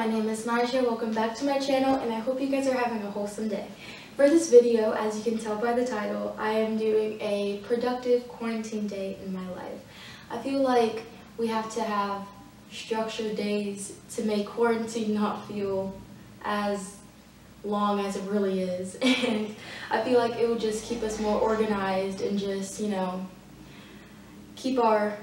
My name is Nyjah. Welcome back to my channel and I hope you guys are having a wholesome day. For this video, as you can tell by the title, I am doing a productive quarantine day in my life. I feel like we have to have structured days to make quarantine not feel as long as it really is and I feel like it will just keep us more organized and just, you know, keep our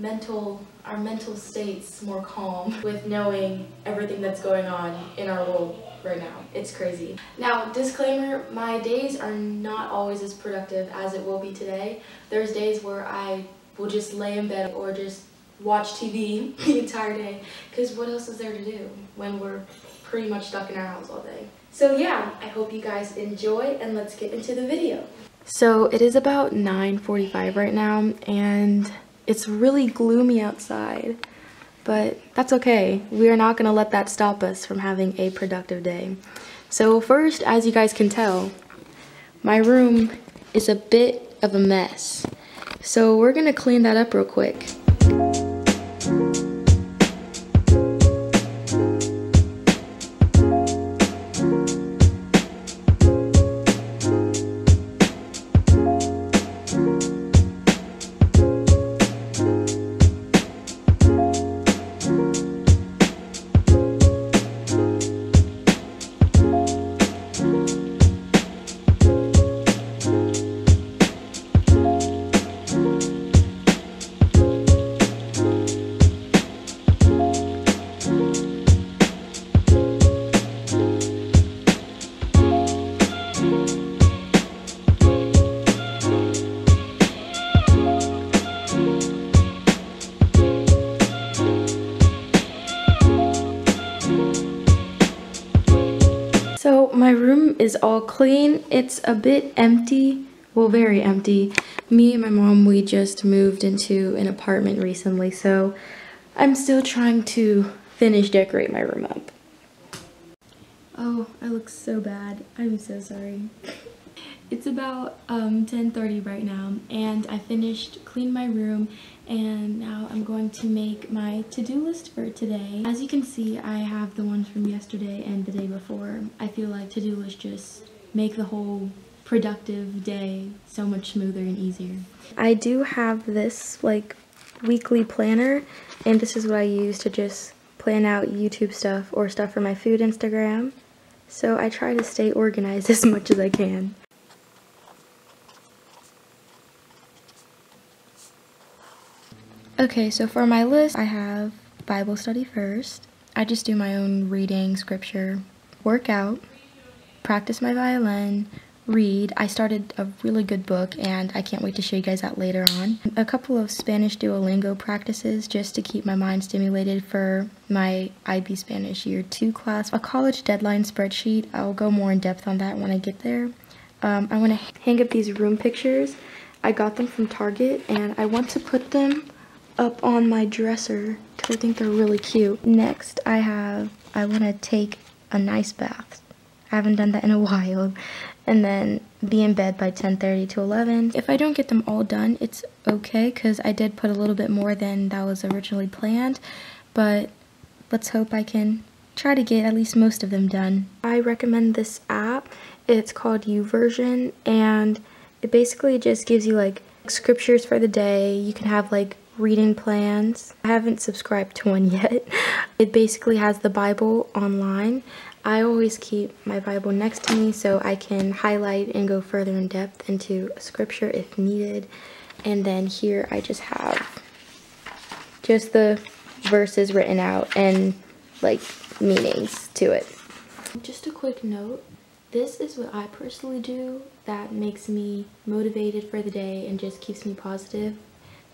mental our mental states more calm with knowing everything that's going on in our world right now. It's crazy. Now, disclaimer, my days are not always as productive as it will be today. There's days where I will just lay in bed or just watch TV the entire day because what else is there to do when we're pretty much stuck in our house all day. So yeah, I hope you guys enjoy and let's get into the video. So it is about 9.45 right now and it's really gloomy outside, but that's okay. We are not gonna let that stop us from having a productive day. So first, as you guys can tell, my room is a bit of a mess. So we're gonna clean that up real quick. Clean. It's a bit empty, well very empty. Me and my mom, we just moved into an apartment recently, so I'm still trying to finish decorate my room up. Oh, I look so bad. I'm so sorry. It's about um, 10.30 right now and I finished cleaning my room and now I'm going to make my to-do list for today. As you can see, I have the ones from yesterday and the day before. I feel like to-do lists just make the whole productive day so much smoother and easier. I do have this like weekly planner and this is what I use to just plan out YouTube stuff or stuff for my food Instagram. So I try to stay organized as much as I can. Okay, so for my list, I have Bible study first. I just do my own reading, scripture, workout, practice my violin, read. I started a really good book and I can't wait to show you guys that later on. A couple of Spanish Duolingo practices just to keep my mind stimulated for my IB Spanish Year 2 class. A college deadline spreadsheet. I'll go more in depth on that when I get there. Um, I want to hang up these room pictures. I got them from Target and I want to put them up on my dresser because I think they're really cute. Next, I have, I want to take a nice bath. I haven't done that in a while. And then be in bed by 10.30 to 11. If I don't get them all done, it's okay because I did put a little bit more than that was originally planned. But let's hope I can try to get at least most of them done. I recommend this app. It's called YouVersion and it basically just gives you like scriptures for the day. You can have like reading plans. I haven't subscribed to one yet. It basically has the Bible online. I always keep my Bible next to me so I can highlight and go further in depth into scripture if needed. And then here I just have just the verses written out and like meanings to it. Just a quick note, this is what I personally do that makes me motivated for the day and just keeps me positive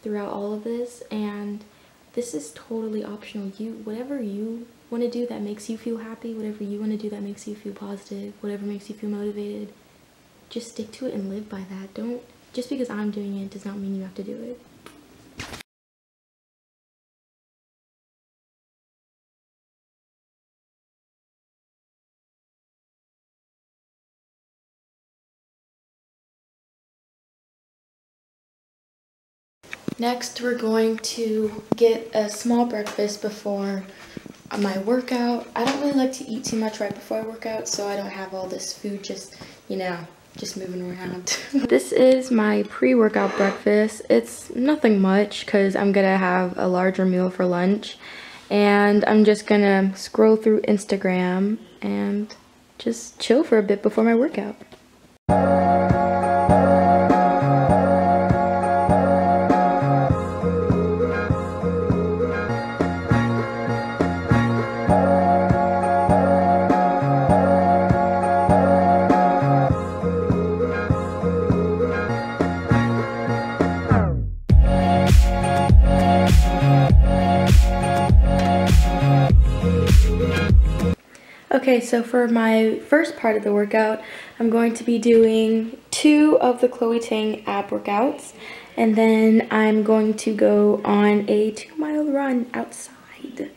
throughout all of this and this is totally optional. You whatever you want to do that makes you feel happy whatever you want to do that makes you feel positive whatever makes you feel motivated just stick to it and live by that. Don't just because i'm doing it does not mean you have to do it Next, we're going to get a small breakfast before my workout. I don't really like to eat too much right before I work out, so I don't have all this food just, you know, just moving around. this is my pre-workout breakfast. It's nothing much because I'm gonna have a larger meal for lunch. And I'm just gonna scroll through Instagram and just chill for a bit before my workout. Okay, so for my first part of the workout, I'm going to be doing two of the Chloe Ting ab workouts, and then I'm going to go on a two mile run outside.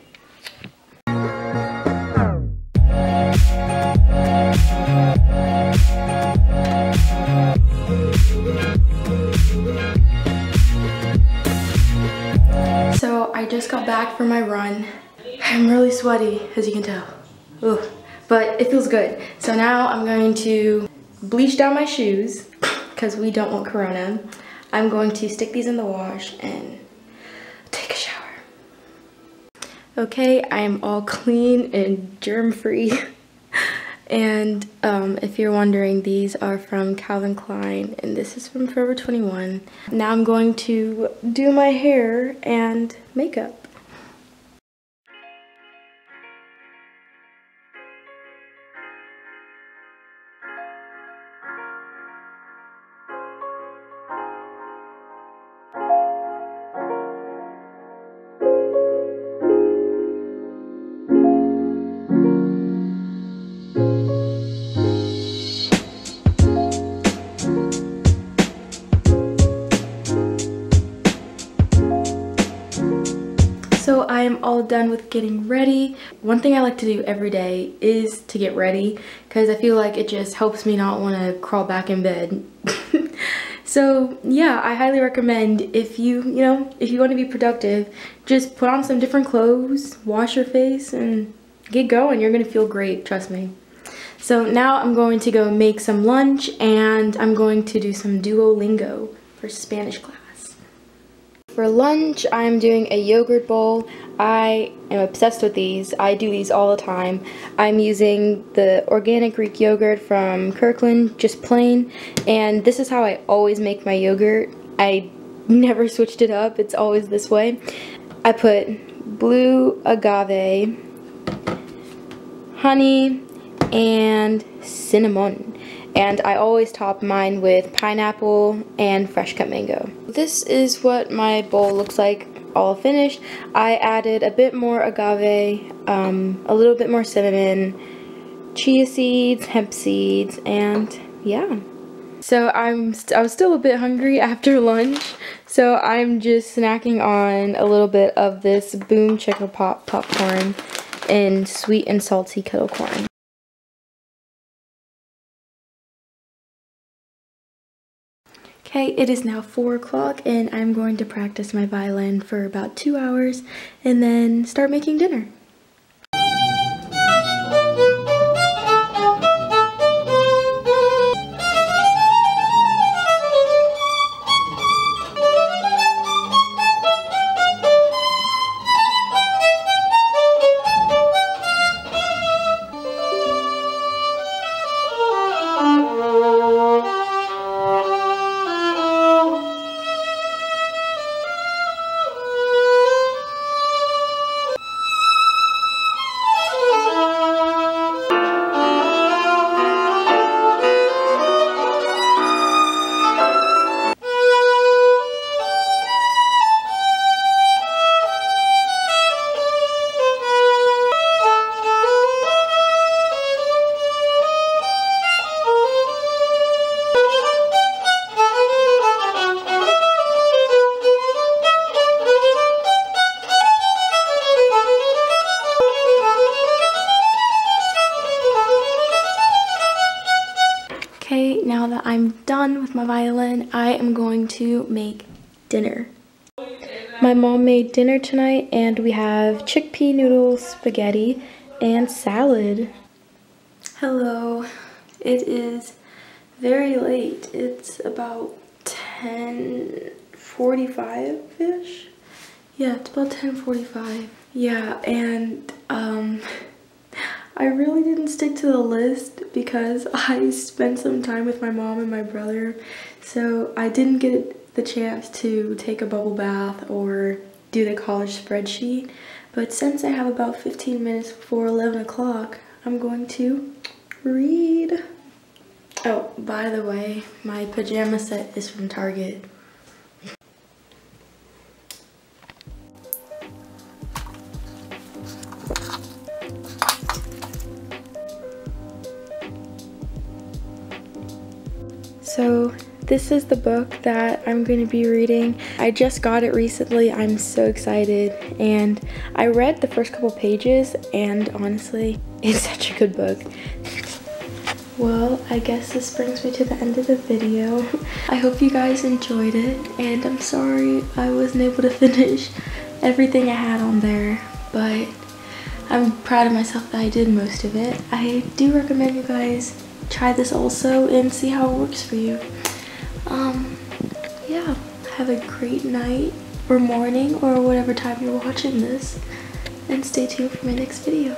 So I just got back from my run. I'm really sweaty, as you can tell. Ugh. But it feels good. So now I'm going to bleach down my shoes because we don't want corona. I'm going to stick these in the wash and take a shower. Okay, I am all clean and germ-free. and um, if you're wondering, these are from Calvin Klein and this is from Forever 21. Now I'm going to do my hair and makeup. All done with getting ready. One thing I like to do every day is to get ready because I feel like it just helps me not want to crawl back in bed. so yeah, I highly recommend if you, you know, if you want to be productive, just put on some different clothes, wash your face and get going. You're going to feel great, trust me. So now I'm going to go make some lunch and I'm going to do some Duolingo for Spanish class. For lunch, I'm doing a yogurt bowl. I am obsessed with these. I do these all the time. I'm using the organic Greek yogurt from Kirkland, just plain. And this is how I always make my yogurt. I never switched it up. It's always this way. I put blue agave, honey, and cinnamon and I always top mine with pineapple and fresh cut mango. This is what my bowl looks like all finished. I added a bit more agave, um, a little bit more cinnamon, chia seeds, hemp seeds, and yeah. So I'm I was still a bit hungry after lunch, so I'm just snacking on a little bit of this Boom Chicka Pop popcorn and sweet and salty kettle corn. Okay, it is now 4 o'clock and I'm going to practice my violin for about 2 hours and then start making dinner. Done with my violin, I am going to make dinner. My mom made dinner tonight and we have chickpea noodles, spaghetti, and salad. Hello, it is very late. It's about 10.45ish. Yeah, it's about 10.45. Yeah, and um, I really didn't stick to the list because I spent some time with my mom and my brother. So I didn't get the chance to take a bubble bath or do the college spreadsheet. But since I have about 15 minutes before 11 o'clock, I'm going to read. Oh, by the way, my pajama set is from Target. So this is the book that I'm going to be reading. I just got it recently. I'm so excited. And I read the first couple pages and honestly, it's such a good book. Well, I guess this brings me to the end of the video. I hope you guys enjoyed it and I'm sorry I wasn't able to finish everything I had on there, but I'm proud of myself that I did most of it. I do recommend you guys try this also and see how it works for you. Um, yeah, have a great night or morning or whatever time you're watching this and stay tuned for my next video.